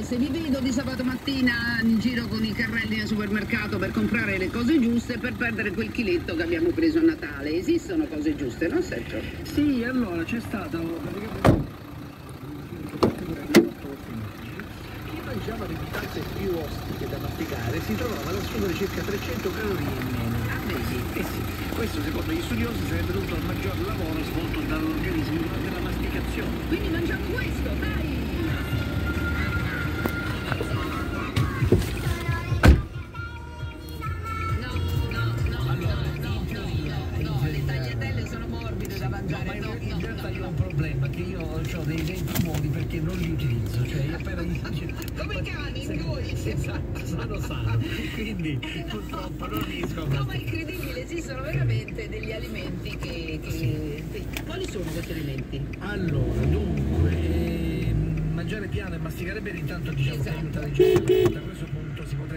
se vi vedo di sabato mattina in giro con i carrelli nel supermercato per comprare le cose giuste per perdere quel chiletto che abbiamo preso a Natale. Esistono cose giuste, no Sergio? Sì, allora c'è stato praticamente chi mangiava risultanze più ostiche da masticare si trovava ad assumere circa 300 calorie in meno. Ah, vedi? Eh sì, questo secondo gli studiosi sarebbe dovuto al maggior lavoro svolto dall'organismo durante la masticazione. Quindi mangiamo questo, dai! Mangiare, no, in realtà io ho un problema che io ho dei denti buoni perché non li utilizzo, cioè io appena gli Come i cani, in voi. Esatto, sano sano. Quindi purtroppo non riesco a No, ma masticare. incredibile, esistono veramente degli alimenti che... che... Quali sono questi alimenti? Allora, dunque, ehm, mangiare piano e masticare bene intanto diciamo che Esatto. aiuta leggermente. Da questo punto si potrebbe